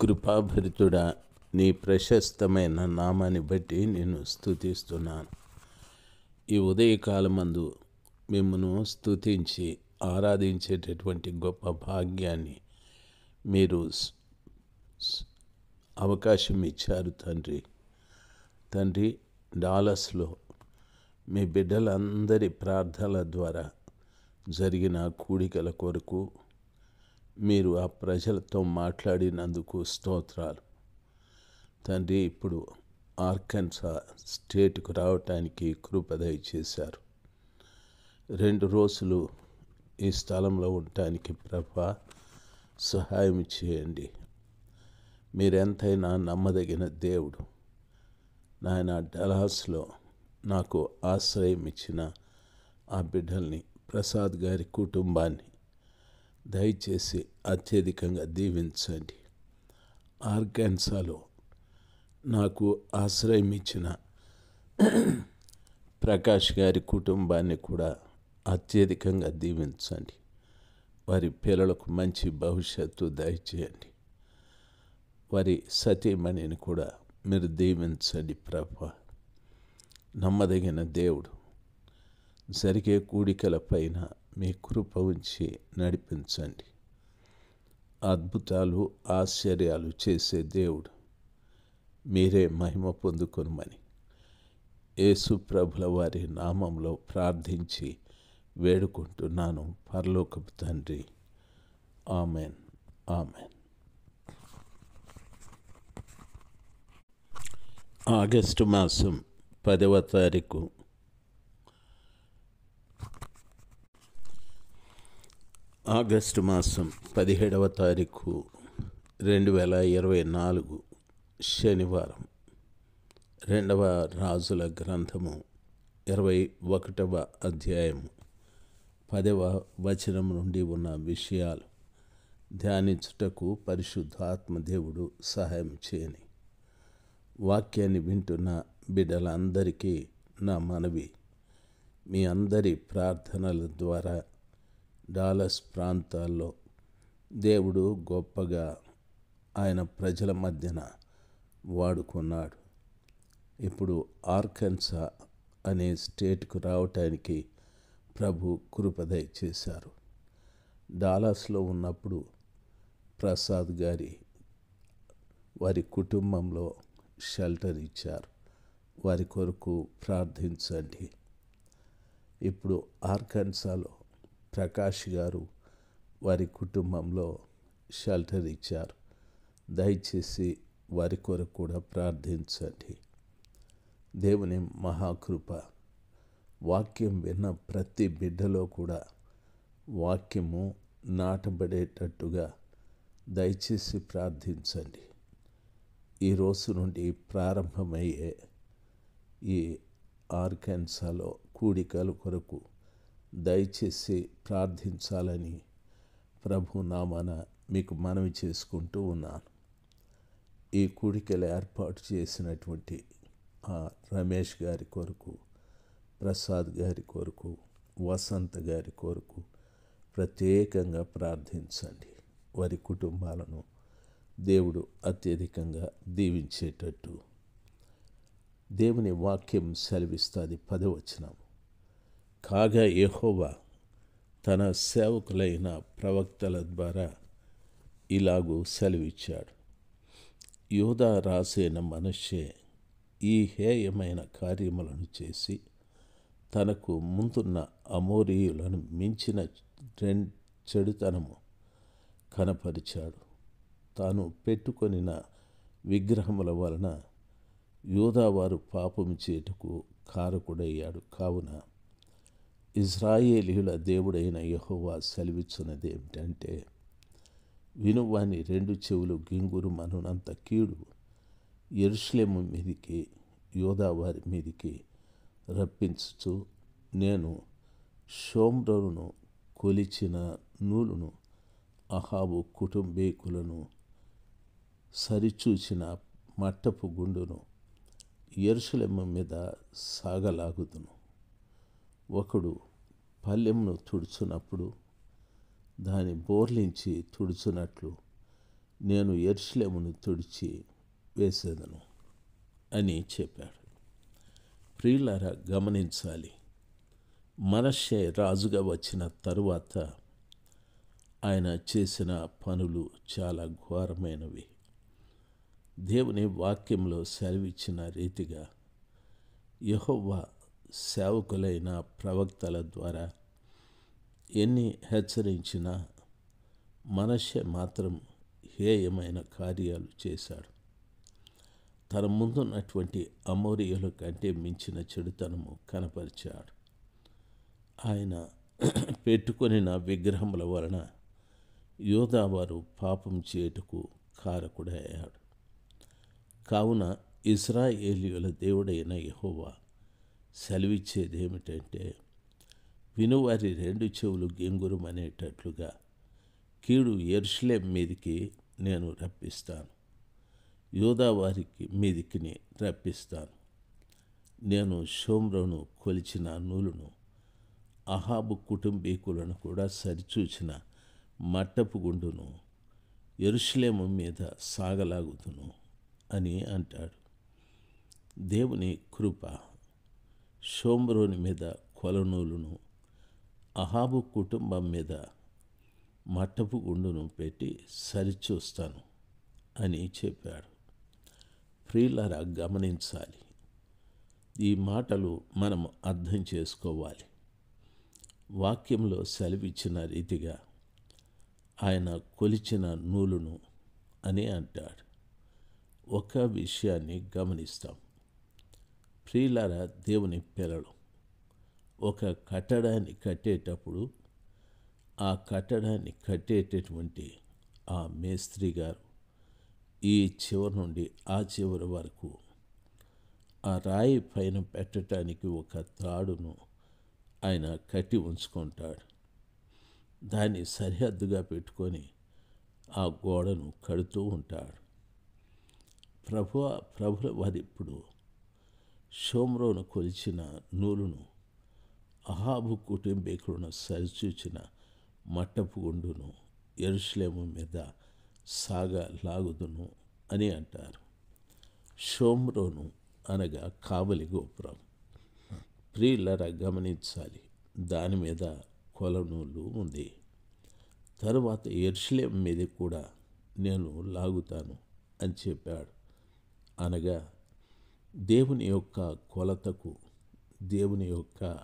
కృపాభరితుడా నీ ప్రశస్తమైన నామాన్ని బట్టి నేను స్థుతిస్తున్నాను ఈ ఉదయకాలమందు మిమ్మను స్థుతించి ఆరాధించేటటువంటి గొప్ప భాగ్యాన్ని మీరు అవకాశం ఇచ్చారు తండ్రి. తండ్రి డాలస్లో మీ బిడ్డలందరి ప్రార్థనల ద్వారా జరిగిన కూడికల కొరకు మీరు ఆ ప్రజలతో మాట్లాడినందుకు స్తోత్రాలు. తండ్రి ఇప్పుడు ఆర్కన్సా స్టేట్కు రావటానికి కృపదయ చేశారు రెండు రోజులు ఈ స్థలంలో ఉండటానికి ప్రభ సహాయం చేయండి. మీరెంతైనా నమ్మదగిన దేవుడు. నాయన డలాస్లో నాకు ఆశ్రయం ఇచ్చిన ఆ బిడ్డల్ని ప్రసాద్ గారి కుటుంబాన్ని దయచేసి అత్యధికంగా దీవించండి. ఆర్గాన్సాలో నాకు ఆశ్రయం ఇచ్చిన ప్రకాష్ గారి కుటుంబాన్ని కూడా అత్యధికంగా దీవించండి. వారి పిల్లలకు మంచి భవిష్యత్తు దయచేయండి. వారి సతీమణిని కూడా మీరు దీవించండి ప్రభ. నమ్మదగిన దేవుడు. జరిగే కూడికల పైన మీ కృప ఉంచి నడిపించండి. అద్భుతాలు ఆశ్చర్యాలు చేసే దేవుడు. మీరే మహిమ పొందుకొనమని. యేసు ప్రభుల వారి నామంలో ప్రార్థించి వేడుకుంటున్నాను. పరలోకపు తండ్రి. ఆమెన్. ఆమెన్. ఆగస్టు మాసం పదవ తారీఖు ఆగస్టు మాసం పదిహేడవ తారీఖు రెండు వేల ఇరవై నాలుగు శనివారం. రెండవ రాజుల గ్రంథము ఇరవై ఒకటవ అధ్యాయము. పదవ వచనం నుండి ఉన్న విషయాలు ధ్యానించుటకు పరిశుద్ధాత్మ దేవుడు సహాయం చేయని వాక్యాన్ని వింటున్న బిడ్డలందరికీ నా మనవి. మీ అందరి ప్రార్థనల ద్వారా డాలస్ ప్రాంతాల్లో దేవుడు గొప్పగా ఆయన ప్రజల మధ్యన వాడుకున్నాడు. ఇప్పుడు ఆర్కన్సా అనే స్టేట్కు రావటానికి ప్రభు కృపదయ చేశారు డాలస్లో ఉన్నప్పుడు ప్రసాద్ గారి వారి కుటుంబంలో షెల్టర్ ఇచ్చారు. వారి కొరకు ప్రార్థించండి. ఇప్పుడు ఆర్కన్సాలో ప్రకాష్ గారు వారి కుటుంబంలో షెల్టర్ ఇచ్చారు. దయచేసి వారి కొరకు కూడా ప్రార్థించండి. దేవుని మహాకృప వాక్యం విన్న ప్రతి బిడ్డలో కూడా వాక్యము నాటబడేటట్టుగా దయచేసి ప్రార్థించండి. ఈ రోజు నుండి ప్రారంభమయ్యే ఈ ఆర్కెన్సాలో కూడికల కొరకు దయచేసి ప్రార్థించాలని ప్రభు నామాన మీకు మనవి చేసుకుంటూ ఉన్నాను. ఈ కూడికలు ఏర్పాటు చేసినటువంటి ఆ రమేష్ గారి కొరకు ప్రసాద్ గారి కొరకు వసంత్ గారి కొరకు ప్రత్యేకంగా ప్రార్థించండి. వారి కుటుంబాలను దేవుడు అత్యధికంగా దీవించేటట్టు. దేవుని వాక్యం సెలవిస్తుంది పదవచనం కాగా యహోవా తన సేవకులైన ప్రవక్తల ద్వారా ఇలాగూ సెలవిచ్చాడు. యోధా రాసిన మనుష్యే ఈ హేయమైన కార్యములను చేసి తనకు ముందున్న అమోరీయులను మించిన చెడుతనము కనపరిచాడు. తాను పెట్టుకొనిన విగ్రహముల వలన యోధావారు పాపము చేటుకు కారకుడయ్యాడు. కావున ఇజ్రాయేలీయుల దేవుడైన యహోవా సెలవిచ్చున్నది ఏమిటంటే వినువాని రెండు చెవులు గింగురు మనునంత కీడు. ఎరుషలేము మీదికి యోధావారి మీదికి రప్పించుచు నేను షోమ్రోను కొలిచిన నూలును అహాబు కుటుంబీకులను సరిచూచిన మట్టపు గుండును ఎరుషలేము మీద సాగలాగుదును. ఒకడు పల్లెమును తుడుచున్నప్పుడు దాని బోర్లించి తుడుచున్నట్లు నేను ఎర్ష్లేమును తుడిచి వేసేదను అని చెప్పాడు. ప్రియులారా గమనించాలి. మనషే రాజుగా వచ్చిన తరువాత ఆయన చేసిన పనులు చాలా ఘోరమైనవి. దేవుని వాక్యంలో సెలవిచ్చిన రీతిగా యహోవా సేవకులైన ప్రవక్తల ద్వారా ఎన్ని హెచ్చరించినా మనషే మాత్రం హేయమైన కార్యాలు చేశాడు. తన ముందున్నటువంటి అమోరియుల కంటే మించిన చెడుతనము కనపరిచాడు. ఆయన పెట్టుకొనిన విగ్రహముల వలన యోధావారు పాపం చేటుకు కారకుడయ్యాడు. కావున ఇస్రాయేలీయుల దేవుడైన యహోవా సెలవిచ్చేది ఏమిటంటే వినువారి రెండు చెవులు గింగురమనేటట్లుగా కీడు ఎరుషులేం మీదికి నేను రప్పిస్తాను. యోధావారికి మీదికిని రప్పిస్తాను. నేను షోమ్రోను కొలిచిన నూలును అహాబు కుటుంబీకులను కూడా సరిచూచిన మట్టపు గుండును ఎరుషులేము మీద సాగలాగుతును అని అంటాడు. దేవుని కృప షోమ్రోని మీద కొలనూలును అహాబు కుటుంబం మీద మట్టపు గుండును పెట్టి సరిచూస్తాను అని చెప్పాడు. ప్రియులరా గమనించాలి. ఈ మాటలు మనం అర్థం చేసుకోవాలి. వాక్యంలో సెలవిచ్చిన రీతిగా ఆయన కొలిచిన నూలును అని అంటాడు. ఒక విషయాన్ని గమనిస్తాం. ప్రియులార దేవుని పిల్లలు ఒక కట్టడాన్ని కట్టేటప్పుడు ఆ కట్టడాన్ని కట్టేటటువంటి ఆ మేస్త్రి గారు ఈ చివరి నుండి ఆ చివరి వరకు ఆ రాయి పైన పెట్టడానికి ఒక త్రాడును ఆయన కట్టి ఉంచుకుంటాడు. దాన్ని సరిహద్దుగా పెట్టుకొని ఆ గోడను కడుతూ ఉంటాడు. ప్రభు ప్రభుల వారిప్పుడు ఇప్పుడు షోమ్రోను కొలిచిన నూలును అహాబు కుటుంబీకులను సరిచూచిన మట్టపు గుండును ఎరుశ్లేము మీద సాగ లాగుదును అని అంటారు. షోమ్రోను అనగా కావలి గోపురం. ప్రియులరా గమనించాలి. దాని మీద కొలనూలు ఉంది. తరువాత ఎరుశ్లేం మీద కూడా నేను లాగుతాను అని చెప్పాడు. అనగా దేవుని యొక్క కొలతకు దేవుని యొక్క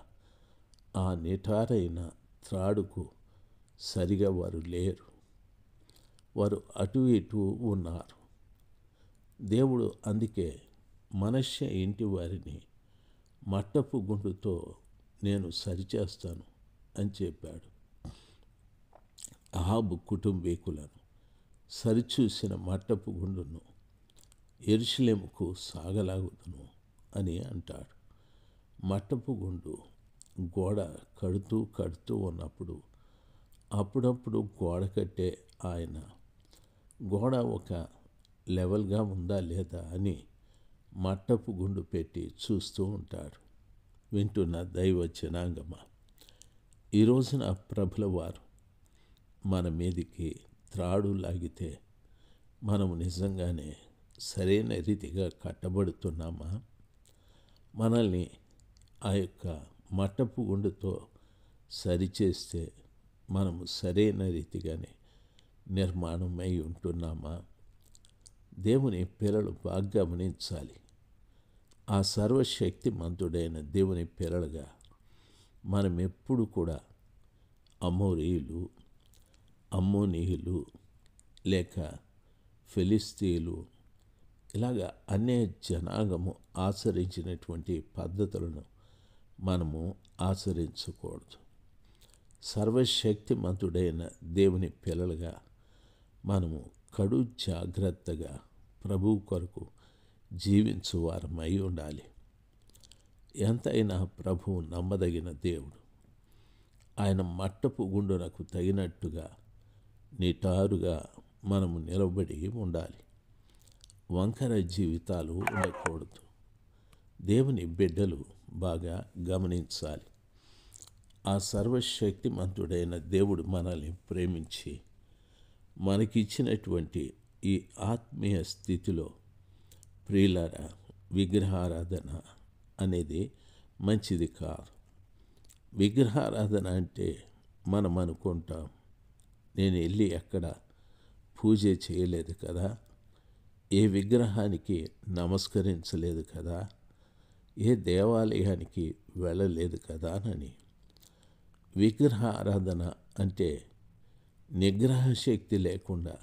ఆ నిటారైన త్రాడుకు సరిగా వారు లేరు. వారు అటు ఇటు ఉన్నారు. దేవుడు అందుకే మనష్య ఇంటి వారిని మట్టపు గుండుతో నేను సరిచేస్తాను అని చెప్పాడు. అహాబు కుటుంబీకులను సరిచూసిన మట్టపు గుండును ఎరుషులేముకు సాగలాగుతును అని అంటాడు. మట్టపు గుండు గోడ కడుతూ కడుతూ ఉన్నప్పుడు అప్పుడప్పుడు గోడ కట్టే ఆయన గోడ ఒక లెవెల్గా ఉందా లేదా? అని మట్టపు గుండు పెట్టి చూస్తూ ఉంటాడు. వింటున్న దైవ జనాంగమ? ఈరోజున ప్రభుల వారు మన మీదికి త్రాడు లాగితే మనము నిజంగానే సరైన రీతిగా కట్టబడుతున్నామా? మనల్ని ఆ యొక్క మట్టపు గుండుతో సరిచేస్తే మనము సరైన రీతిగానే నిర్మాణమై ఉంటున్నామా? దేవుని పిల్లలు బాగా గమనించాలి. ఆ సర్వశక్తిమంతుడైన దేవుని పిల్లలుగా మనం ఎప్పుడు కూడా అమోరీయులు అమ్మోనీయులు లేక ఫిలిస్తీన్లు ఇలాగా అనే జనాంగము ఆచరించినటువంటి పద్ధతులను మనము ఆచరించకూడదు. సర్వశక్తిమంతుడైన దేవుని పిల్లలుగా మనము కడు జాగ్రత్తగా ప్రభు కొరకు జీవించువారమై ఉండాలి. ఎంతైనా ప్రభువు నమ్మదగిన దేవుడు. ఆయన మట్టపు గుండునకు తగినట్టుగా నిటారుగా మనము నిలబడి ఉండాలి. వంకర జీవితాలు ఉండకూడదు. దేవుని బిడ్డలు బాగా గమనించాలి. ఆ సర్వశక్తిమంతుడైన దేవుడు మనల్ని ప్రేమించి మనకిచ్చినటువంటి ఈ ఆత్మీయ స్థితిలో ప్రియులార విగ్రహారాధన అనేది మంచిది కాదు. విగ్రహారాధన అంటే మనం అనుకుంటాం నేను వెళ్ళి ఎక్కడ పూజ చేయలేదు కదా ఏ విగ్రహానికి నమస్కరించలేదు కదా? ఏ దేవాలయానికి వెళ్ళలేదు కదా అని. విగ్రహ ఆరాధన అంటే నిగ్రహ శక్తి లేకుండా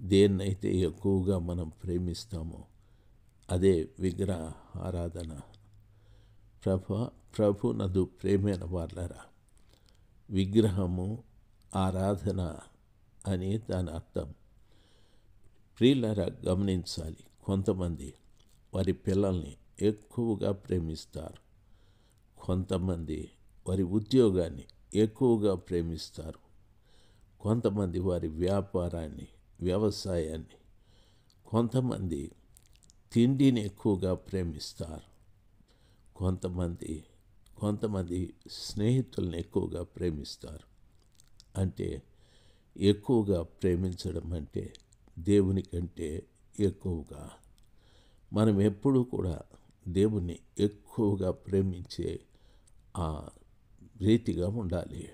దేన్నైతే ఎక్కువగా మనం ప్రేమిస్తామో అదే విగ్రహ ఆరాధన. ప్రభ ప్రభు నదు ప్రేమైన వాళ్ళరా విగ్రహము ఆరాధన అని దాని అర్థం. ప్రియులరా గమనించాలి. కొంతమంది వారి పిల్లల్ని ఎక్కువగా ప్రేమిస్తారు. కొంతమంది వారి ఉద్యోగాన్ని ఎక్కువగా ప్రేమిస్తారు. కొంతమంది వారి వ్యాపారాన్ని వ్యవసాయాన్ని కొంతమంది తిండిని ఎక్కువగా ప్రేమిస్తారు. కొంతమంది కొంతమంది స్నేహితులను ఎక్కువగా ప్రేమిస్తారు. అంటే ఎక్కువగా ప్రేమించడం అంటే దేవుని కంటే ఎక్కువగా. మనం ఎప్పుడూ కూడా దేవుణ్ణి ఎక్కువగా ప్రేమించే ఆ రీతిగా ఉండాలి.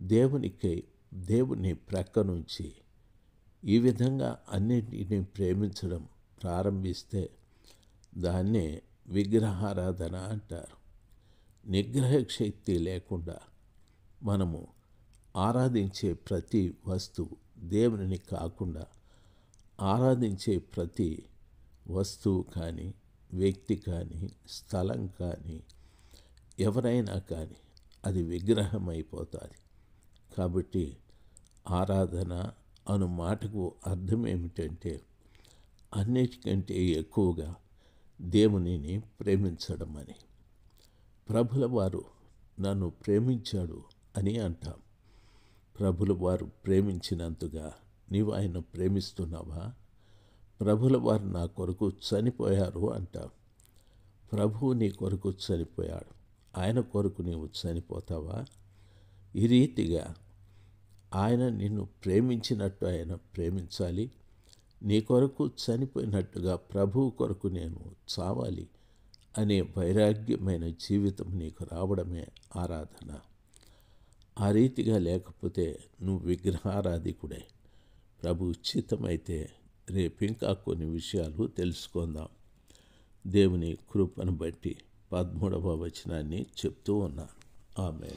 దేవునికి దేవుని ప్రక్క నుంచి ఈ విధంగా అన్నింటినీ ప్రేమించడం ప్రారంభిస్తే దాన్నే విగ్రహారాధన అంటారు. నిగ్రహ శక్తి లేకుండా మనము ఆరాధించే ప్రతి వస్తువు దేవుని కాకుండా ఆరాధించే ప్రతి వస్తువు కానీ వ్యక్తి కానీ స్థలం కానీ ఎవరైనా కానీ అది విగ్రహం అయిపోతుంది కాబట్టి ఆరాధన అను మాటకు అర్థం ఏమిటంటే అన్నిటికంటే ఎక్కువగా దేవునిని ప్రేమించడం అని ప్రభుల వారు నన్ను ప్రేమించాడు అని అంటాం. ప్రభుల వారు ప్రేమించినంతగా నీవు ఆయన ప్రేమిస్తున్నావా? ప్రభుల వారు నా కొరకు చనిపోయారు అంటావు. ప్రభువు నీ కొరకు చనిపోయాడు. ఆయన కొరకు నీవు చనిపోతావా? ఈ రీతిగా ఆయన నిన్ను ప్రేమించినట్టు ఆయన ప్రేమించాలి. నీ కొరకు చనిపోయినట్టుగా ప్రభువు కొరకు నేను చావాలి అనే వైరాగ్యమైన జీవితం నీకు రావడమే ఆరాధన. ఆ రీతిగా లేకపోతే నువ్వు విగ్రహారాధికుడే. ప్రభు ఉచితమైతే రేపింకా కొన్ని విషయాలు తెలుసుకుందాం. దేవుని కృపను బట్టి పదమూడవ వచనాన్ని చెప్తూ ఉన్నాను. ఆమె